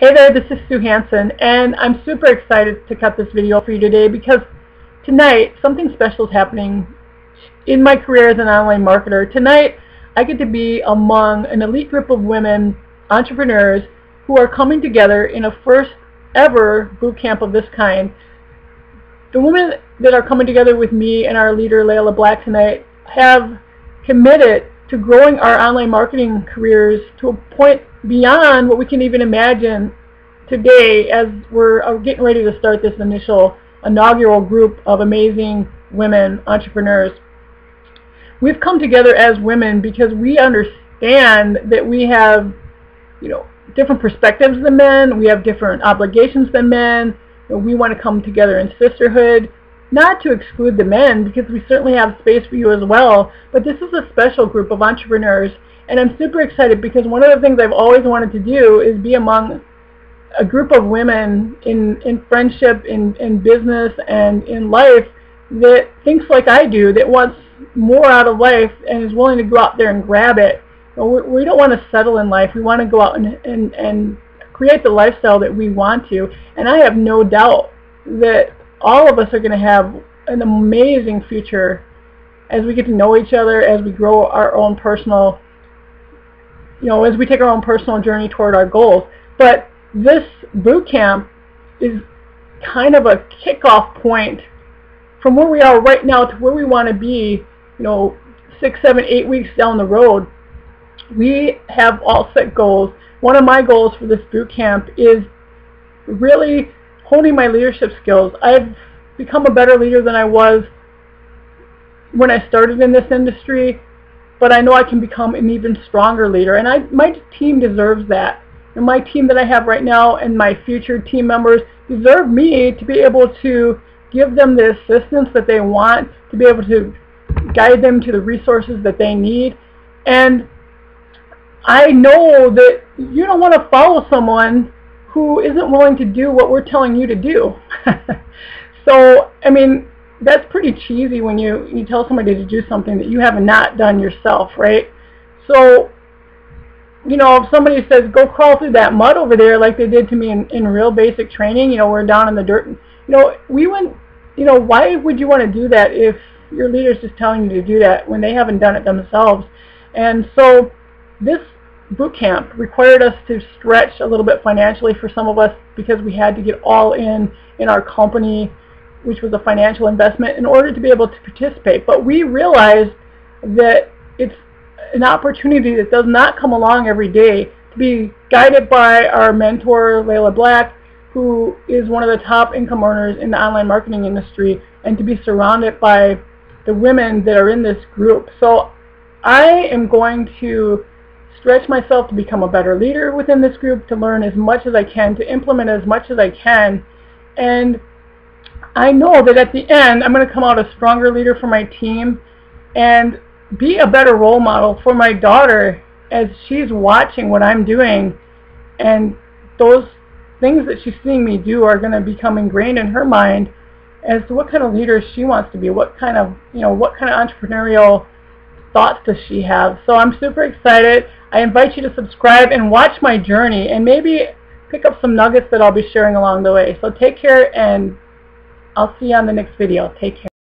Hey there, this is Sue Hanson, and I'm super excited to cut this video for you today because tonight something special is happening in my career as an online marketer. Tonight I get to be among an elite group of women entrepreneurs who are coming together in a first ever boot camp of this kind. The women that are coming together with me and our leader Layla Black tonight have committed to growing our online marketing careers to a point beyond what we can even imagine today as we're uh, getting ready to start this initial inaugural group of amazing women entrepreneurs. We've come together as women because we understand that we have, you know, different perspectives than men, we have different obligations than men, we want to come together in sisterhood, not to exclude the men because we certainly have space for you as well, but this is a special group of entrepreneurs and I'm super excited because one of the things I've always wanted to do is be among a group of women in, in friendship, in, in business, and in life that thinks like I do, that wants more out of life and is willing to go out there and grab it. We don't want to settle in life. We want to go out and, and, and create the lifestyle that we want to. And I have no doubt that all of us are going to have an amazing future as we get to know each other, as we grow our own personal, you know, as we take our own personal journey toward our goals. But this boot camp is kind of a kickoff point from where we are right now to where we want to be, you know, six, seven, eight weeks down the road. We have all set goals. One of my goals for this boot camp is really honing my leadership skills. I've become a better leader than I was when I started in this industry, but I know I can become an even stronger leader, and I, my team deserves that. And my team that I have right now and my future team members deserve me to be able to give them the assistance that they want, to be able to guide them to the resources that they need. And I know that you don't want to follow someone who isn't willing to do what we're telling you to do. so, I mean, that's pretty cheesy when you, you tell somebody to do something that you have not done yourself, right? So, you know, if somebody says, go crawl through that mud over there like they did to me in, in real basic training, you know, we're down in the dirt. You know, we went, you know, why would you want to do that if your leader's just telling you to do that when they haven't done it themselves? And so this boot camp required us to stretch a little bit financially for some of us because we had to get all in in our company, which was a financial investment, in order to be able to participate. But we realized that it's an opportunity that does not come along every day to be guided by our mentor, Layla Black, who is one of the top income earners in the online marketing industry, and to be surrounded by the women that are in this group. So I am going to stretch myself to become a better leader within this group, to learn as much as I can, to implement as much as I can. And I know that at the end, I'm going to come out a stronger leader for my team and be a better role model for my daughter as she's watching what I'm doing. And those things that she's seeing me do are going to become ingrained in her mind as to what kind of leader she wants to be, what kind of, you know, what kind of entrepreneurial thoughts does she have. So I'm super excited. I invite you to subscribe and watch my journey and maybe pick up some nuggets that I'll be sharing along the way. So take care and I'll see you on the next video. Take care.